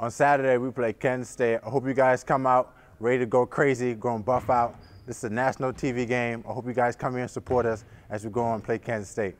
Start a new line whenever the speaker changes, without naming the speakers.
On Saturday, we play Kansas State. I hope you guys come out ready to go crazy, go and buff out. This is a national TV game. I hope you guys come here and support us as we go and play Kansas State.